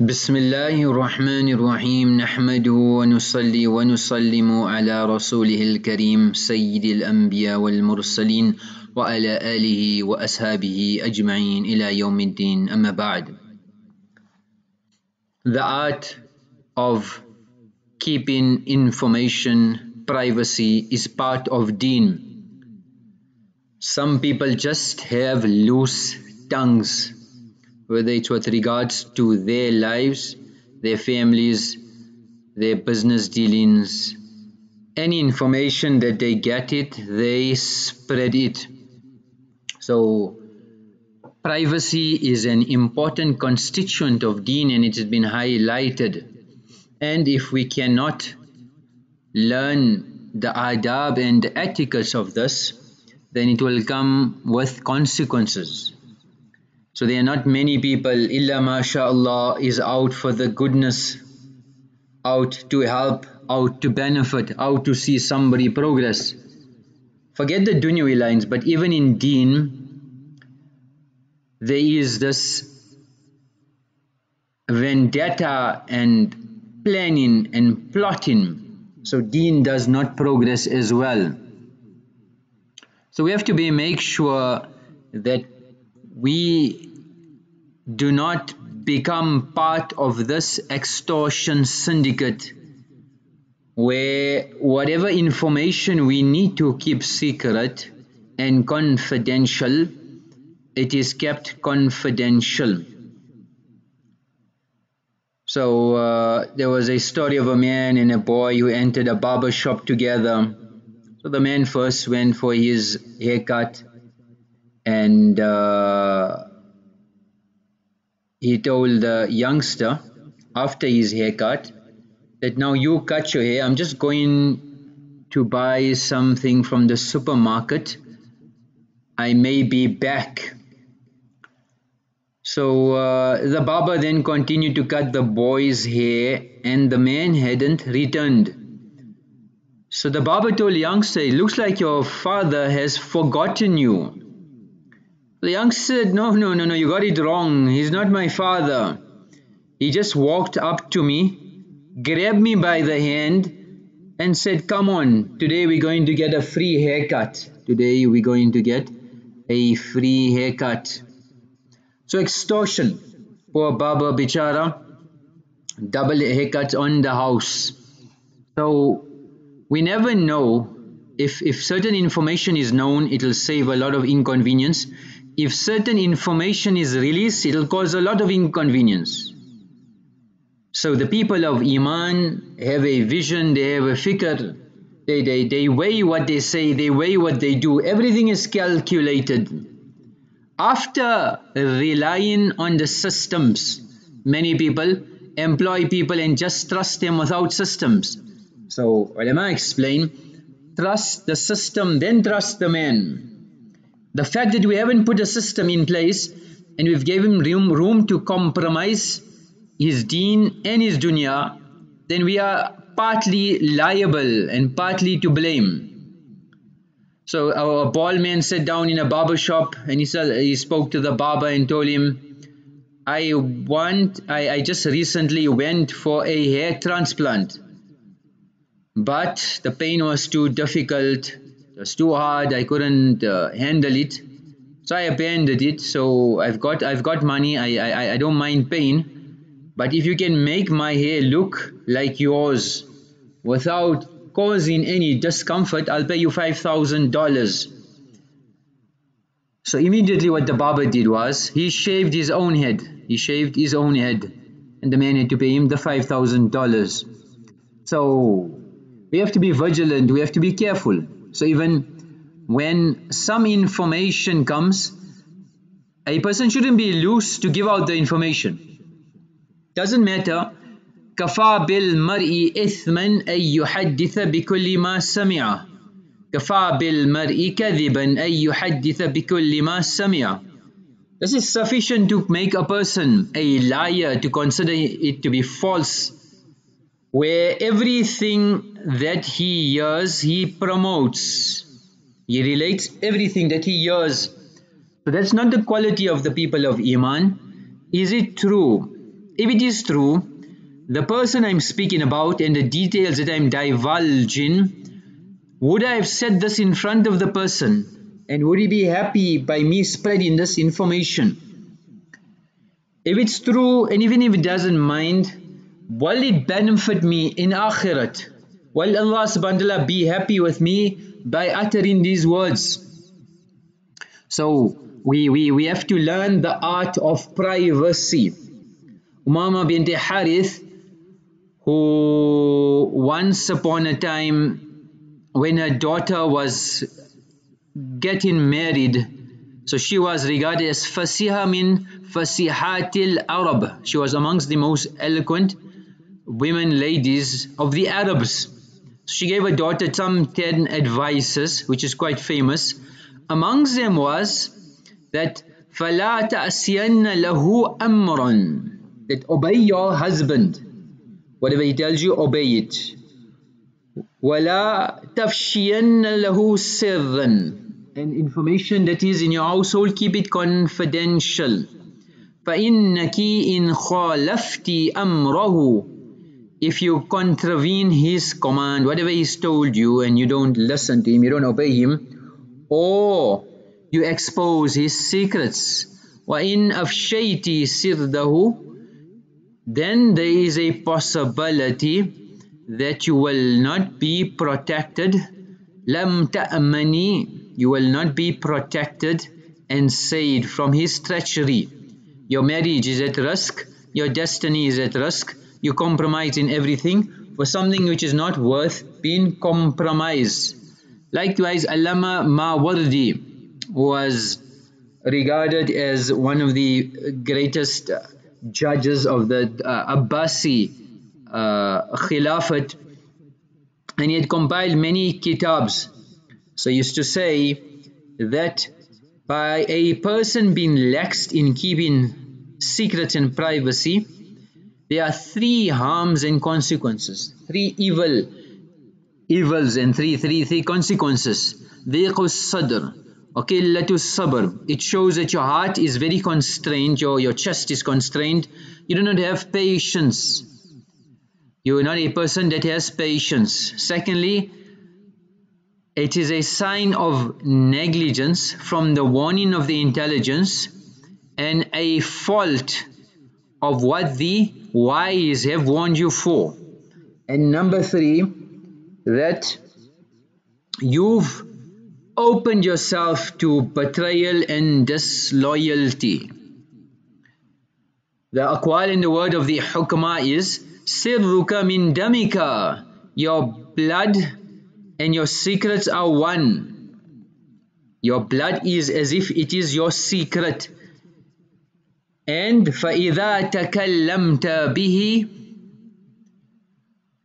بسم الله الرحمن الرحيم. نحمده ونصلي ونسلم على رسوله الكريم سيد الأنبياء والمرسلين وعلى آله وأصحابه أجمعين إلى يوم الدين. أما بعد. The art of keeping information privacy is part of deen. Some people just have loose tongues. Whether it's with regards to their lives, their families, their business dealings, any information that they get it, they spread it. So privacy is an important constituent of deen and it has been highlighted. And if we cannot learn the adab and the etiquettes of this, then it will come with consequences. So there are not many people, illa masha'Allah, is out for the goodness, out to help, out to benefit, out to see somebody progress. Forget the dunyawi lines, but even in deen, there is this vendetta and planning and plotting. So deen does not progress as well. So we have to be make sure that we do not become part of this extortion syndicate where whatever information we need to keep secret and confidential it is kept confidential. So uh, there was a story of a man and a boy who entered a barber shop together. So the man first went for his haircut and uh, he told the youngster after his haircut that now you cut your hair. I'm just going to buy something from the supermarket. I may be back. So uh, the barber then continued to cut the boy's hair and the man hadn't returned. So the barber told the youngster it looks like your father has forgotten you the young said, No, no, no, no, you got it wrong. He's not my father. He just walked up to me, grabbed me by the hand, and said, Come on, today we're going to get a free haircut. Today we're going to get a free haircut. So, extortion. Poor Baba Bichara, double haircut on the house. So, we never know if, if certain information is known, it will save a lot of inconvenience if certain information is released, it will cause a lot of inconvenience. So the people of Iman have a vision, they have a fikr, they, they, they weigh what they say, they weigh what they do, everything is calculated. After relying on the systems, many people employ people and just trust them without systems. So ulama explain, trust the system, then trust the man. The fact that we haven't put a system in place and we've given him room, room to compromise his deen and his dunya, then we are partly liable and partly to blame. So our bald man sat down in a barber shop and he said he spoke to the barber and told him, I want I, I just recently went for a hair transplant. But the pain was too difficult was too hard I couldn't uh, handle it. So I abandoned it. So I've got I've got money. I, I, I don't mind pain but if you can make my hair look like yours without causing any discomfort I'll pay you five thousand dollars. So immediately what the barber did was he shaved his own head. He shaved his own head. And the man had to pay him the five thousand dollars. So we have to be vigilant. We have to be careful so even when some information comes, a person shouldn't be loose to give out the information. Doesn't matter. كفى بالمرء إثما أن يحدث بكل ما سمع كفى بالمرء كذبا أن يحدث بكل ما سمع This is sufficient to make a person a liar to consider it to be false where everything that he hears he promotes. He relates everything that he hears. So that's not the quality of the people of iman. Is it true? If it is true the person I'm speaking about and the details that I'm divulging would I have said this in front of the person? And would he be happy by me spreading this information? If it's true and even if it doesn't mind will it benefit me in akhirat? Will Allah subhanahu wa ta'ala be happy with me by uttering these words. So we, we, we have to learn the art of privacy. Umama bint Harith who once upon a time when her daughter was getting married so she was regarded as fasiha min fasihatil arab. She was amongst the most eloquent women ladies of the arabs she gave her daughter some 10 advices which is quite famous amongst them was that فَلَا تَأْسِيَنَّ لَهُ أَمْرًا that obey your husband whatever he tells you obey it وَلَا تَفْشِيَنَّ لَهُ سِرًّا and information that is in your household keep it confidential فَإِنَّكِ إِنْ خَالَفْتِ أَمْرَهُ if you contravene his command whatever he's told you and you don't listen to him you don't obey him or you expose his secrets وَإِنْ أَفْشَيْتِ سِرْدَهُ then there is a possibility that you will not be protected lam ta'mani you will not be protected and saved from his treachery your marriage is at risk your destiny is at risk you compromise in everything for something which is not worth being compromised. Likewise Allama Mawardi was regarded as one of the greatest judges of the uh, Abbasi uh, Khilafat and he had compiled many kitabs. So he used to say that by a person being laxed in keeping secrets and privacy there are three harms and consequences. Three evil evils and three three three consequences. Sadr. Okay sabr. It shows that your heart is very constrained your your chest is constrained. You do not have patience. You are not a person that has patience. Secondly it is a sign of negligence from the warning of the intelligence and a fault of what the wise have warned you for and number three that you've opened yourself to betrayal and disloyalty. The aqwal in the word of the hukma is Sirruka min damika Your blood and your secrets are one. Your blood is as if it is your secret. And فَإِذَا تَكَلَّمْتَ بِهِ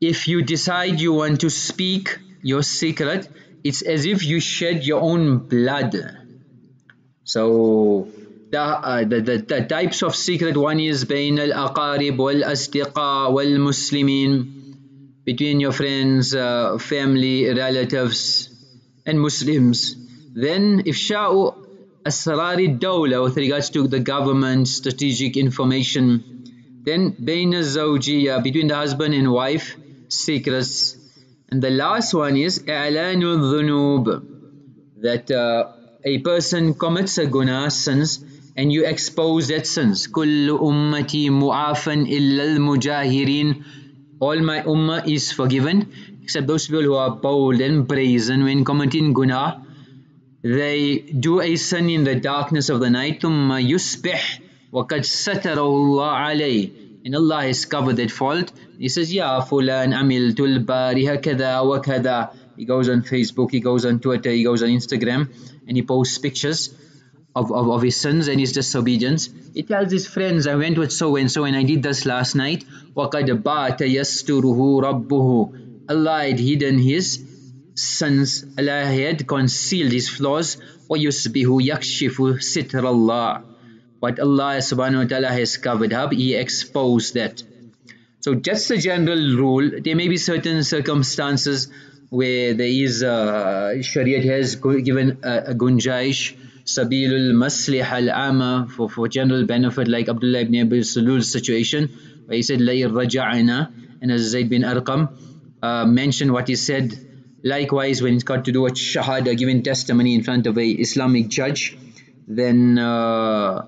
If you decide you want to speak your secret, it's as if you shed your own blood so the, uh, the, the, the types of secret one is بين الأقارب والأصدقاء والمسلمين between your friends, uh, family, relatives and Muslims then إفشاء Asrari Dawla with regards to the government, strategic information. Then Bain Zawjiya between the husband and wife, secrets. And the last one is I'lanu Dhunub that uh, a person commits a guna sins and you expose that sins. Kullu ummati mu'afan illal mujahirin. All my ummah is forgiven except those people who are bold and brazen when committing guna they do a sin in the darkness of the night ثم يصبح وقد ستر الله عليه and Allah has covered that fault he says yeah fulan amiltul bariha kada wa kada he goes on Facebook he goes on Twitter he goes on Instagram and he posts pictures of, of, of his sins and his disobedience he tells his friends I went with so and so and I did this last night وَقَدْ بَاتَ يَسْتُرُهُ رَبُّهُ Allah had hidden his sins Allah had concealed his flaws وَيُسْبِهُ يَكْشِفُ سِتْرَ اللَّهِ what Allah subhanahu wa ta'ala has covered up he exposed that so just a general rule there may be certain circumstances where there is uh, Shariat has given a, a gunjaish sabilul maslih al-ama for, for general benefit like Abdullah ibn Abi Salul's situation where he said لَإِن رَجَعْنَا and as Zayd bin Arqam uh, mentioned what he said Likewise, when it's got to do with shahada, giving testimony in front of a Islamic judge, then uh,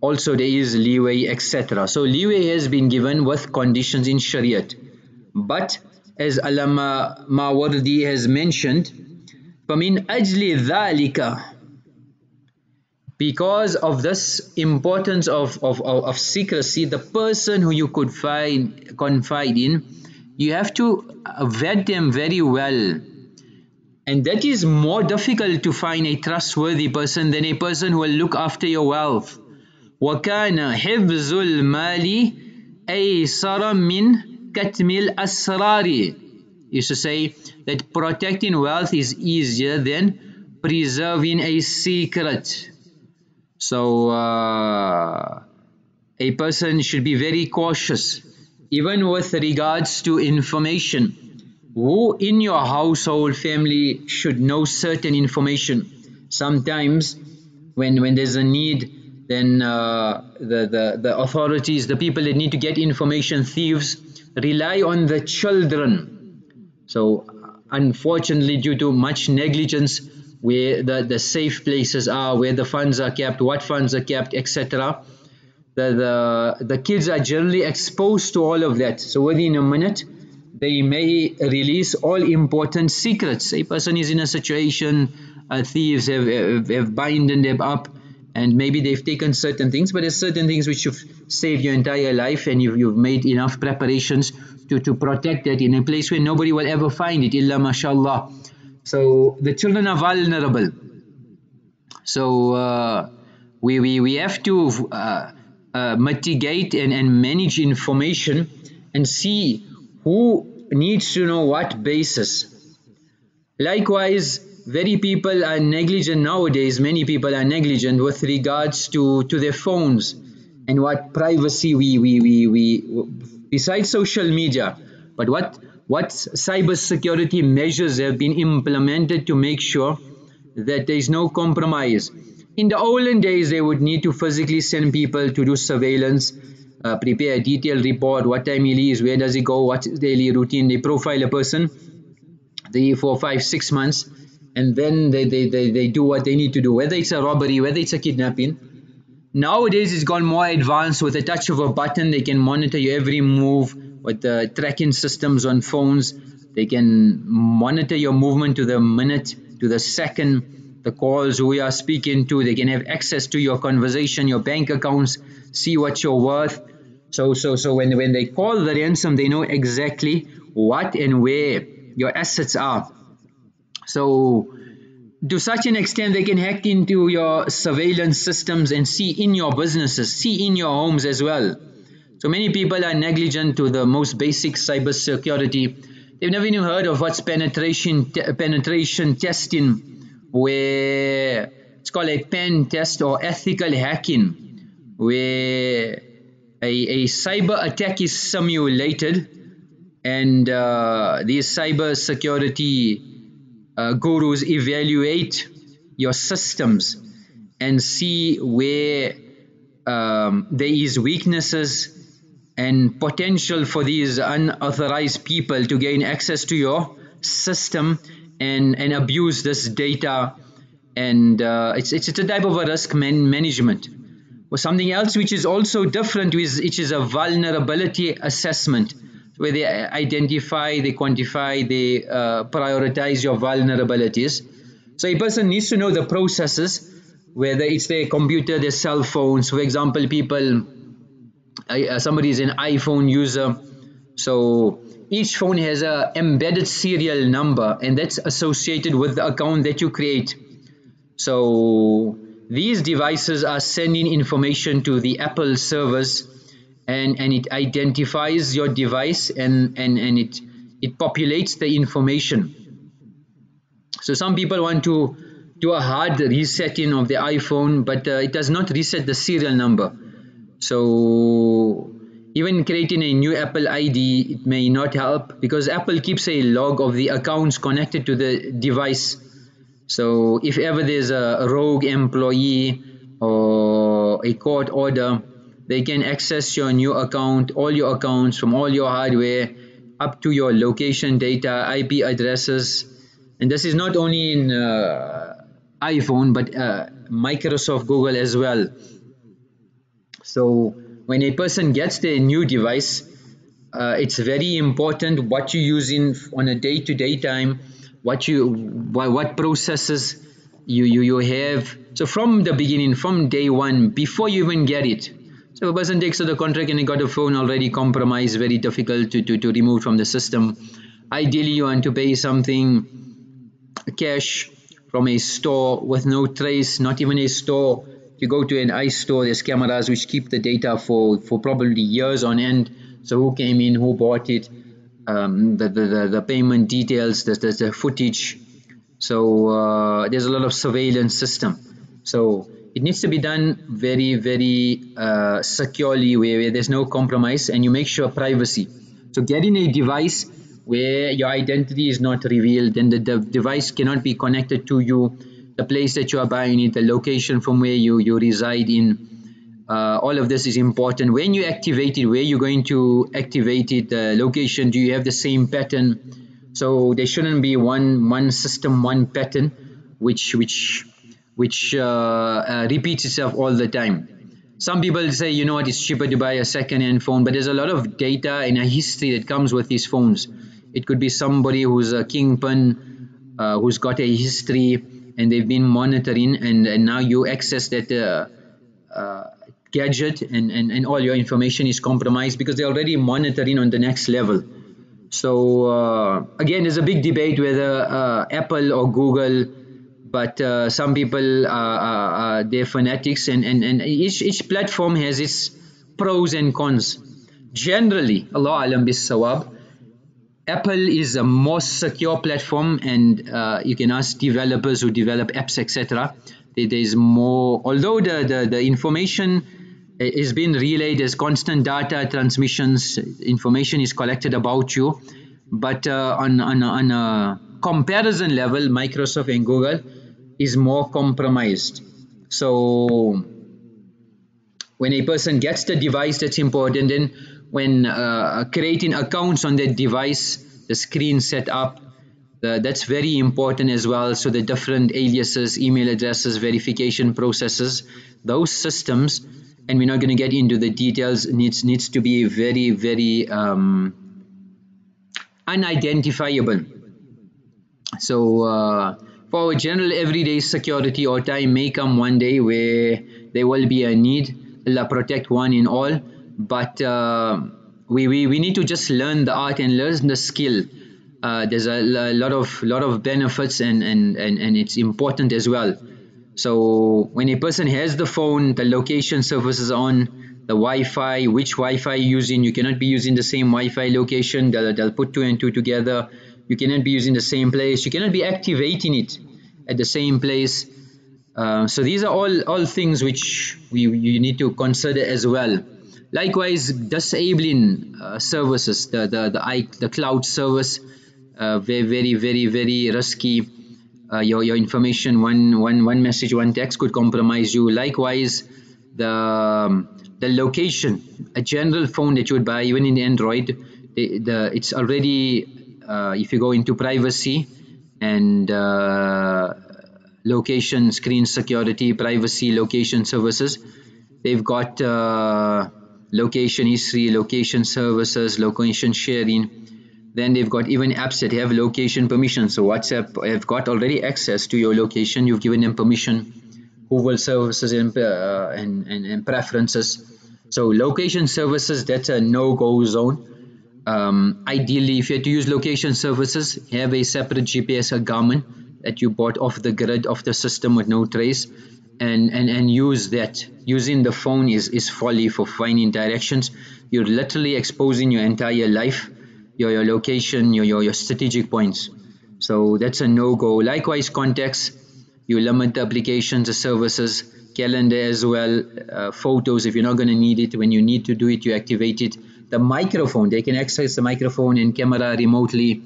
also there is leeway, etc. So leeway has been given with conditions in Shariat. But as Allama Mawardi has mentioned, فَمِنْ أَجْلِ ذَلِكَ because of this importance of, of, of, of secrecy, the person who you could find confide in you have to vet them very well. And that is more difficult to find a trustworthy person than a person who will look after your wealth. وَكَانَ حِفْظُ الْمَالِ أَيْسَرَ مِنْ katmil asrari used to say that protecting wealth is easier than preserving a secret so uh, a person should be very cautious even with regards to information who in your household family should know certain information sometimes when when there's a need then uh, the, the the authorities the people that need to get information thieves rely on the children. So unfortunately due to much negligence where the, the safe places are, where the funds are kept, what funds are kept, etc. The, the, the kids are generally exposed to all of that. So within a minute, they may release all important secrets. A person is in a situation, uh, thieves have, have, have binded them up, and maybe they've taken certain things but there's certain things which you've saved your entire life and you've, you've made enough preparations to, to protect it in a place where nobody will ever find it illa mashallah so the children are vulnerable so uh, we, we, we have to uh, uh, mitigate and, and manage information and see who needs to know what basis. Likewise very people are negligent nowadays. Many people are negligent with regards to to their phones and what privacy we we we, we besides social media but what what cyber security measures have been implemented to make sure that there is no compromise in the olden days they would need to physically send people to do surveillance uh, prepare a detailed report what time he leaves where does he go what's his daily routine they profile a person three four five six months and then they, they, they, they do what they need to do, whether it's a robbery, whether it's a kidnapping. Nowadays it's gone more advanced with a touch of a button they can monitor your every move with the tracking systems on phones. They can monitor your movement to the minute, to the second, the calls we are speaking to. They can have access to your conversation, your bank accounts, see what you're worth. So so so when, when they call the ransom they know exactly what and where your assets are so to such an extent they can hack into your surveillance systems and see in your businesses, see in your homes as well. So many people are negligent to the most basic cyber security. They've never even heard of what's penetration te penetration testing where it's called a pen test or ethical hacking where a, a cyber attack is simulated and uh, these cyber security uh, gurus evaluate your systems and see where um, there is weaknesses and potential for these unauthorized people to gain access to your system and, and abuse this data and uh, it's, it's, a type of a risk man management or something else which is also different which is a vulnerability assessment where they identify, they quantify, they uh, prioritize your vulnerabilities. So a person needs to know the processes, whether it's their computer, their cell phones. For example, people, uh, somebody is an iPhone user, so each phone has a embedded serial number and that's associated with the account that you create. So these devices are sending information to the Apple servers and and it identifies your device and and and it it populates the information so some people want to do a hard resetting of the iPhone but uh, it does not reset the serial number so even creating a new Apple ID it may not help because Apple keeps a log of the accounts connected to the device. So if ever there's a rogue employee or a court order they can access your new account all your accounts from all your hardware up to your location data IP addresses. And this is not only in uh, iPhone but uh, Microsoft Google as well. So when a person gets their new device uh, it's very important what you use in on a day-to-day -day time what you what processes you, you you have so from the beginning from day one before you even get it so a person takes the contract and he got a phone already compromised, very difficult to, to, to remove from the system. Ideally, you want to pay something cash from a store with no trace, not even a store. You go to an iStore, there's cameras which keep the data for, for probably years on end. So who came in, who bought it, um, the, the, the, payment details, the, the, the footage. So uh, there's a lot of surveillance system. So it needs to be done very very uh, securely where, where, there's no compromise and you make sure privacy so getting a device where your identity is not revealed then the, the device cannot be connected to you the place that you are buying it the location from where you you reside in uh, all of this is important when you activate it where you're going to activate it the location do you have the same pattern so there shouldn't be one one system one pattern which which which uh, uh, repeats itself all the time. Some people say, you know what, it's cheaper to buy a second-hand phone, but there's a lot of data and a history that comes with these phones. It could be somebody who's a kingpin, uh, who's got a history, and they've been monitoring, and, and now you access that uh, uh, gadget, and, and, and all your information is compromised because they're already monitoring on the next level. So uh, again, there's a big debate whether Apple or Google but uh, some people are, they're fanatics and, and, and each, each platform has its pros and cons generally Allah alam bis sawab Apple is a more secure platform and uh, you can ask developers who develop apps etc there is more although the, the, the information is being relayed as constant data transmissions information is collected about you. But uh, on, on, on a comparison level Microsoft and Google is more compromised. So when a person gets the device that's important. Then when uh, creating accounts on that device the screen set up. Uh, that's very important as well. So the different aliases email addresses verification processes those systems and we're not going to get into the details needs needs to be very very um, unidentifiable. So uh, for general everyday security or time may come one day where there will be a need. Allah protect one in all. But uh, we, we, we need to just learn the art and learn the skill. Uh, there's a, a, lot of lot of benefits and, and, and, and it's important as well. So when a person has the phone the location services on the Wi-Fi which Wi-Fi you're using you cannot be using the same Wi-Fi location. They'll, they'll put two and two together. You cannot be using the same place. You cannot be activating it at the same place. Uh, so these are all all things which we you need to consider as well likewise disabling uh, services the the the, I, the cloud service uh, very very very very risky. Uh, your your information one one one message one text could compromise you. Likewise the um, the location a general phone that you would buy even in android the, the it's already uh, if you go into privacy and uh, location screen security privacy location services they've got uh, location history location services location sharing. Then they've got even apps that have location permission so whatsapp have got already access to your location. You've given them permission. Google services and, uh, and, and, and preferences. So location services that's a no-go zone. Um, ideally if you had to use location services have a separate GPS or Garmin that you bought off the grid of the system with no trace and, and, and use that. Using the phone is, is folly for finding directions. You're literally exposing your entire life your, your location your, your, your strategic points. So that's a no-go. Likewise contacts you limit the applications the services calendar as well uh, photos if you're not going to need it when you need to do it you activate it. The microphone they can access the microphone and camera remotely.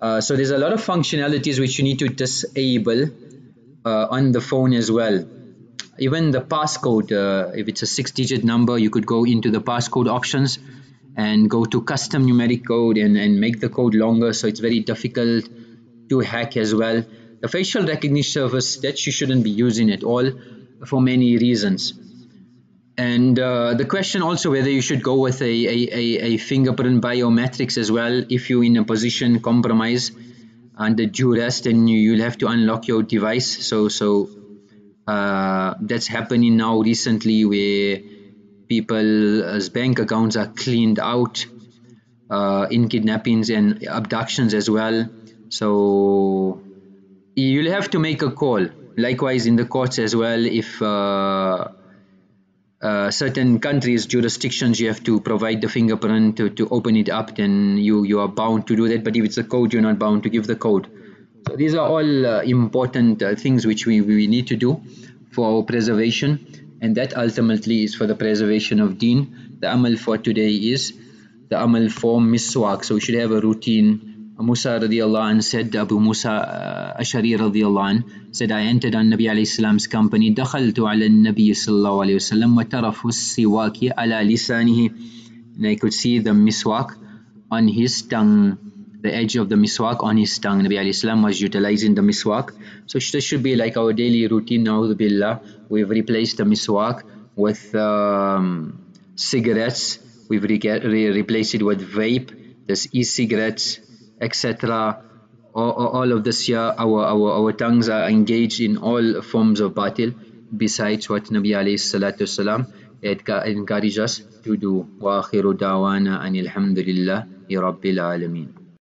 Uh, so there's a lot of functionalities which you need to disable uh, on the phone as well. Even the passcode uh, if it's a six digit number you could go into the passcode options and go to custom numeric code and, and make the code longer. So it's very difficult to hack as well. The facial recognition service that you shouldn't be using at all for many reasons. And uh, the question also whether you should go with a, a, a, fingerprint biometrics as well if you're in a position compromise under duress then you, you'll have to unlock your device. So so uh, that's happening now recently where people's bank accounts are cleaned out uh, in kidnappings and abductions as well. So you'll have to make a call. Likewise in the courts as well if uh, uh, certain countries jurisdictions you have to provide the fingerprint to, to open it up then you you are bound to do that. But if it's a code you're not bound to give the code. So these are all uh, important uh, things which we, we need to do for our preservation. And that ultimately is for the preservation of deen. The amal for today is the amal for miswak. So we should have a routine Musa radiallahu anh said, Abu Musa uh, Ashari radiallahu anh said, I entered on Nabi alayhi salam's company, دخلت على النبي صلى الله عليه وسلم وترف السواك على لسانه and I could see the miswak on his tongue the edge of the miswak on his tongue Nabi alayhi salam was utilizing the miswak so this should be like our daily routine now billah we've replaced the miswak with um, cigarettes we've re replaced it with vape there's e-cigarettes etc. All, all, of this year, our, our, our tongues are engaged in all forms of batil besides what Nabi alayhi salatu wasalam encouraged us to do. وآخر دعوانا أن الحمد لله رب العالمين